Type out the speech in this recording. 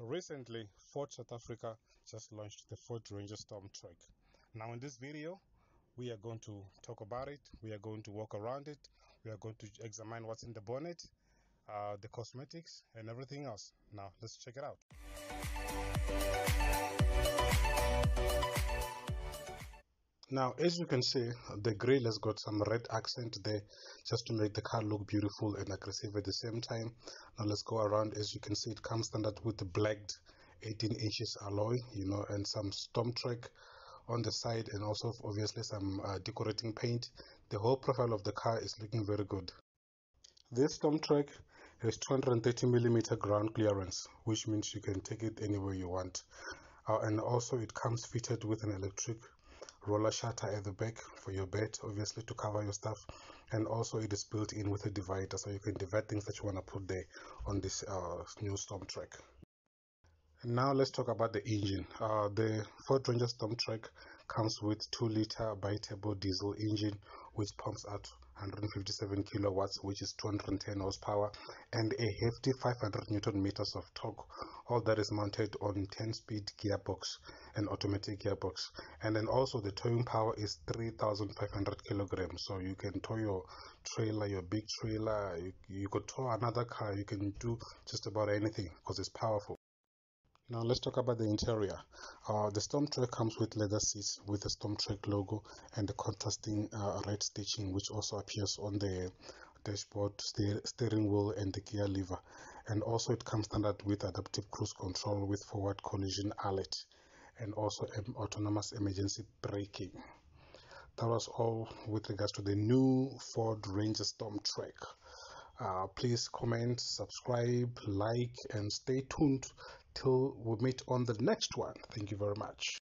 Recently, Ford South Africa just launched the Ford Ranger Stormtrak. Now in this video, we are going to talk about it, we are going to walk around it, we are going to examine what's in the bonnet, uh, the cosmetics and everything else. Now let's check it out. Now, as you can see, the grill has got some red accent there just to make the car look beautiful and aggressive at the same time. Now, let's go around. As you can see, it comes standard with the blacked 18 inches alloy, you know, and some Stormtrak on the side and also obviously some uh, decorating paint. The whole profile of the car is looking very good. This Stormtrak has 230 millimeter ground clearance, which means you can take it anywhere you want. Uh, and also it comes fitted with an electric roller shutter at the back for your bed obviously to cover your stuff. And also it is built in with a divider so you can divide things that you want to put there on this uh, new Stormtrak. Now let's talk about the engine. Uh, the ford ranger Stormtrak comes with 2 liter bi-turbo diesel engine which pumps out 157 kilowatts which is 210 horsepower and a hefty 500 newton meters of torque all that is mounted on 10 speed gearbox and automatic gearbox. And then also the towing power is 3500 kilograms. So you can tow your trailer your big trailer. You, you could tow another car. You can do just about anything because it's powerful. Now let's talk about the interior. Uh, the Stormtrak comes with leather seats with the Stormtrak logo and the contrasting uh, red stitching which also appears on the dashboard, steer steering wheel and the gear lever. And also it comes standard with adaptive cruise control with forward collision alert and also autonomous emergency braking. That was all with regards to the new Ford Ranger Stormtrak. Uh, please comment, subscribe, like, and stay tuned till we meet on the next one. Thank you very much.